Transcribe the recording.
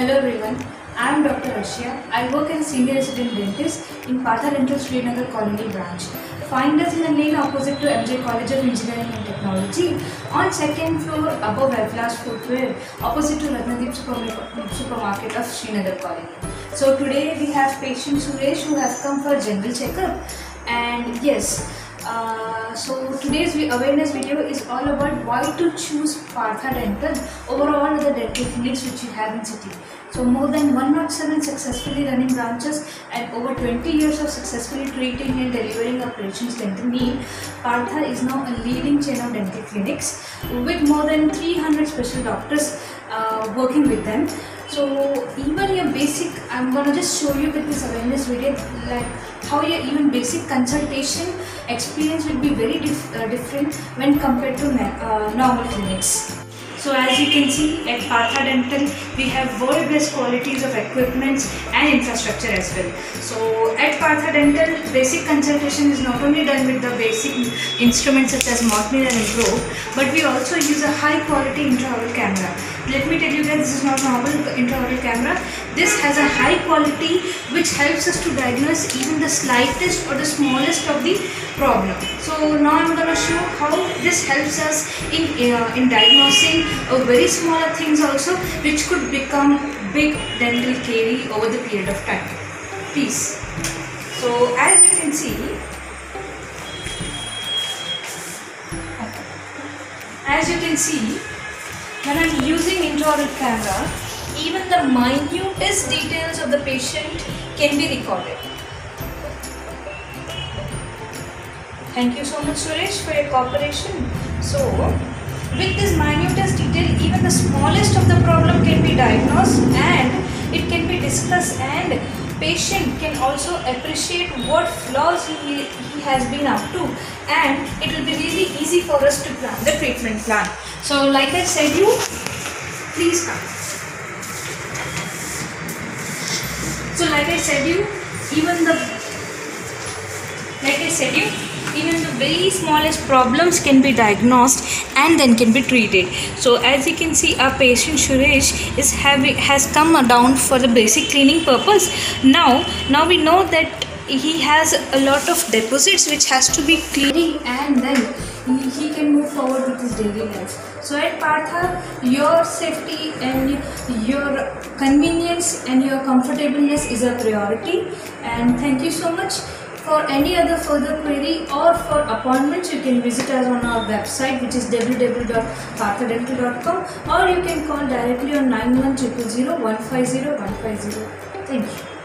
Hello everyone, I am Dr. Ashia. I work as a senior resident dentist in Partha Dental Srinagar Colony branch. Find us in the lane opposite to MJ College of Engineering and Technology on second floor above Everlast Footwear opposite to Ratnadeep Superma- Supermarket of Srinagar Colony. So today we have patient Suresh who has come for general checkup and yes, uh, so today's awareness video is all about why to choose Partha Dental over all other dental clinics which you have in city. So more than 107 successfully running branches and over 20 years of successfully treating and delivering a patient's dental need, Partha is now a leading chain of dental clinics with more than 300 special doctors uh, working with them. So even your basic, I'm gonna just show you with this awareness video like how your even basic consultation experience will be very dif- uh, different when compared to uh, normal clinics. So as you can see at Partha Dental, we have world best qualities of equipments and infrastructure as well. So at Partha Dental, basic consultation is not only done with the basic instruments such as Mouth Mirror and Probe, but we also use a high quality intraoral camera. Let me tell you guys, this is not normal intraoral camera. This has a high quality which helps us to diagnose even the slightest or the smallest of the problem. So now I'm gonna show how this helps us in uh, in diagnosing uh, very smaller things also which could become big dental carie over the period of time. Please. So as you can see, as you can see, when I'm using intraoral camera, even the minutest details of the patient can be recorded. Thank you so much Suresh for your cooperation. So, with this minutest detail, even the smallest of the problem can be diagnosed and it can be discussed and patient can also appreciate what flaws he, he has been up to and it will be really easy for us to plan the treatment plan. So like I said you, please come. So like I said you, even the like I said you, even the very smallest problems can be diagnosed and then can be treated. So as you can see, our patient Suresh is having has come down for the basic cleaning purpose. Now, now we know that he has a lot of deposits which has to be cleaned and then he, forward with his daily life. So at Partha, your safety and your convenience and your comfortableness is a priority. And thank you so much. For any other further query or for appointments, you can visit us on our website which is www.parthadental.com or you can call directly on 9100 150 150. Thank you.